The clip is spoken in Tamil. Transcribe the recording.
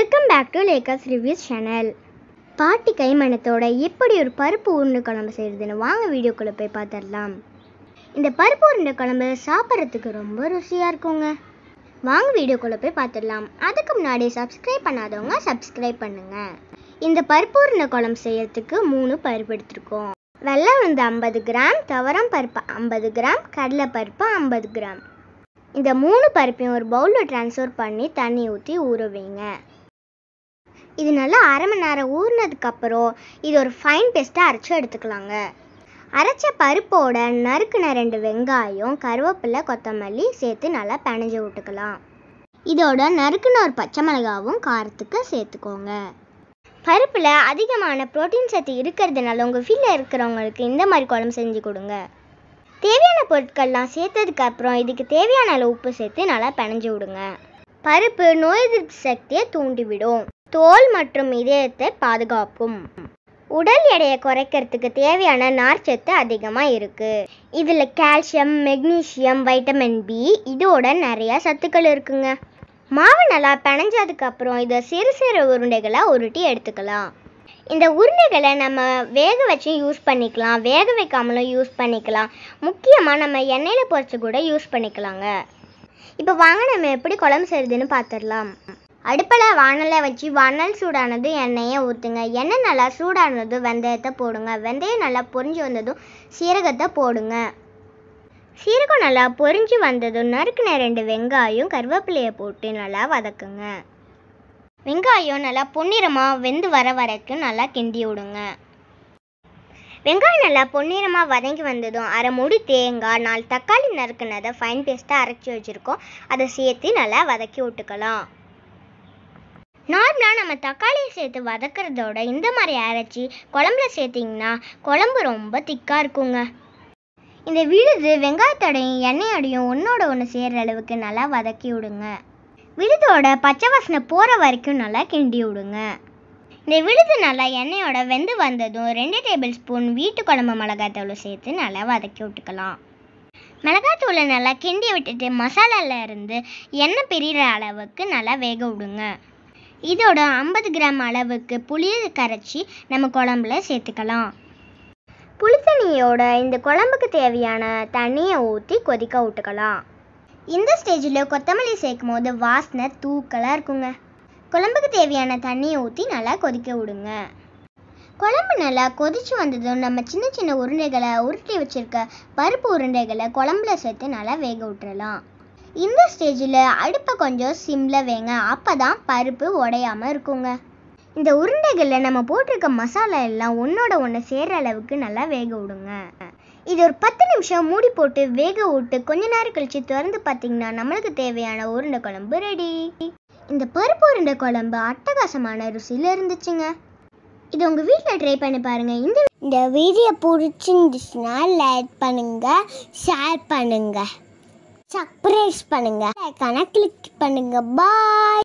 Welcome back to Lakers reviews channel பாட்டி கைமணத்தோட எப்படி ஒரு பருப்பு உருண்டை குழம்பு செய்கிறதுன்னு வாங்க வீடியோக்குள்ளே போய் பார்த்துடலாம் இந்த பருப்பு உருண்டை குழம்பு சாப்பிட்றதுக்கு ரொம்ப ருசியாக இருக்குங்க. வாங்க வீடியோக்குள்ளே போய் பார்த்துடலாம் அதுக்கு முன்னாடி சப்ஸ்கிரைப் பண்ணாதவங்க சப்ஸ்கிரைப் பண்ணுங்க. இந்த பருப்பு உருண்டை குழம்பு செய்யறதுக்கு மூணு பருப்பு எடுத்துருக்கோம். வெள்ளை உளுந்து ஐம்பது கிராம் துவரம் பருப்பு ஐம்பது கிராம் கடலை பருப்பு ஐம்பது கிராம். இந்த மூணு பருப்பையும் ஒரு பவுலில் ட்ரான்ஸ்ஃபர் பண்ணி தண்ணி ஊற்றி ஊற வைங்க. இது நல்லா அரை மணி நேரம் ஊறினதுக்கப்புறம் இது ஒரு ஃபைன் பேஸ்ட்டாக அரைச்சி எடுத்துக்கலாங்க. அரைச்ச பருப்போட நறுக்குன ரெண்டு வெங்காயம் கருவேப்பிலை கொத்தமல்லி சேர்த்து நல்லா பிணைஞ்சு விட்டுக்கலாம். இதோட நறுக்குன ஒரு பச்சை மிளகாவும் காரத்துக்கு சேர்த்துக்கோங்க. பருப்பில் அதிகமான புரோட்டீன் சத்து இருக்கிறதுனால உங்கள் வீட்டில் இருக்கிறவங்களுக்கு இந்த மாதிரி குழம்பு செஞ்சு கொடுங்க. தேவையான பொருட்கள்லாம் சேர்த்ததுக்கு அப்புறம் இதுக்கு தேவையான அளவு உப்பு சேர்த்து நல்லா பிணைஞ்சு விடுங்க. பருப்பு நோய் எதிர்ப்பு சக்தியை தூண்டிவிடும். தோல் மற்றும் இதயத்தை பாதுகாக்கும். உடல் எடையை குறைக்கிறதுக்கு தேவையான நார்ச்சத்து அதிகமாக இருக்குது இதில் கால்சியம் மெக்னீசியம் வைட்டமின் பி இதோட நிறைய சத்துக்கள் இருக்குங்க. மாவு நல்லா பிணைஞ்சதுக்கப்புறம் இதை சிறு சிறு உருண்டைகளை உருட்டி எடுத்துக்கலாம். இந்த உருண்டைகளை நம்ம வேக வச்சு யூஸ் பண்ணிக்கலாம். வேக வைக்காமலும் யூஸ் பண்ணிக்கலாம். முக்கியமாக நம்ம எண்ணெயில் பொறிச்சு கூட யூஸ் பண்ணிக்கலாங்க. இப்போ வாங்க நம்ம எப்படி குழம்பு செய்யுதுன்னு பார்த்துடலாம் அடுப்பில் வானலை வச்சு வானல் சூடானது எண்ணெயை ஊற்றுங்க எண்ணெய் நல்லா சூடானதும் வெந்தயத்தை போடுங்க. வெந்தயம் நல்லா பொரிஞ்சு வந்ததும் சீரகத்தை போடுங்க. சீரகம் நல்லா பொரிஞ்சு வந்ததும் நறுக்குன ரெண்டு வெங்காயம் கருவேப்பிலையை போட்டு நல்லா வதக்குங்க. வெங்காயம் நல்லா பொன்னிறமாக வெந்து வர வரைக்கும் நல்லா கிண்டி விடுங்க. வெங்காயம் நல்லா பொன்னிறமாக வதங்கி வந்ததும் அரை மூடி தேங்காய் நாலு தக்காளி நறுக்குனதை ஃபைன் பேஸ்ட்டாக அரைச்சி வச்சுருக்கோம். அதை சேர்த்து நல்லா வதக்கி விட்டுக்கலாம். நார்மலாக நம்ம தக்காளியை சேர்த்து வதக்கிறதோட இந்த மாதிரி அரைச்சி குழம்புல சேர்த்திங்கன்னா குழம்பு ரொம்ப திக்காக இருக்குங்க. இந்த விழுது வெங்காயத்தோடையும் எண்ணெயோடையும் ஒன்றோட ஒன்று சேர்கிற அளவுக்கு நல்லா வதக்கி விடுங்க. விழுதோட பச்சை வாசனை போகிற வரைக்கும் நல்லா கிண்டி விடுங்க. இந்த விழுது நல்லா எண்ணெயோட வெந்து வந்ததும் ரெண்டு டேபிள் ஸ்பூன் வீட்டு குழம்பு மிளகாத்தூள் சேர்த்து நல்லா வதக்கி விட்டுக்கலாம். மிளகாத்தூளை நல்லா கிண்டி விட்டுட்டு மசாலாவில் இருந்து எண்ணெய் பிரிகிற அளவுக்கு நல்லா வேக விடுங்க. இதோட ஐம்பது கிராம் அளவுக்கு புளியை கரைச்சி நம்ம குழம்புல சேர்த்துக்கலாம். புளித்தண்ணியோட இந்த குழம்புக்கு தேவையான தண்ணியை ஊற்றி கொதிக்க விட்டுக்கலாம். இந்த ஸ்டேஜில் கொத்தமல்லி சேர்க்கும் போது வாசனை தூக்கலாக இருக்குங்க. குழம்புக்கு தேவையான தண்ணியை ஊற்றி நல்லா கொதிக்க விடுங்க. குழம்பு நல்லா கொதிச்சு வந்ததும் நம்ம சின்ன சின்ன உருண்டைகளை உருட்டி வச்சுருக்க பருப்பு உருண்டைகளை குழம்புல சேர்த்து நல்லா வேக விட்டுறலாம். இந்த ஸ்டேஜில் அடுப்பை கொஞ்சம் சிம்மில் வைங்க. அப்போ தான் பருப்பு உடையாமல் இருக்குங்க. இந்த உருண்டைகளில் நம்ம போட்டிருக்க மசாலா எல்லாம் ஒன்றோட ஒன்று சேர்கிற அளவுக்கு நல்லா வேக விடுங்க. இது ஒரு பத்து நிமிஷம் மூடி போட்டு வேக விட்டு கொஞ்ச நேரம் கழித்து திறந்து பார்த்தீங்கன்னா நம்மளுக்கு தேவையான உருண்டை குழம்பு ரெடி இந்த பருப்பு உருண்டை குழம்பு அட்டகாசமான ருசியில் இருந்துச்சுங்க. இது உங்கள் வீட்டில் ட்ரை பண்ணி பாருங்கள் இந்த இந்த வீடியோ பிடிச்சிருந்துச்சுன்னா லைக் பண்ணுங்கள் ஷேர் பண்ணுங்கள் சப்ரைஸ் பண்ணுங்க. கிளிக் பண்ணுங்க. பாய்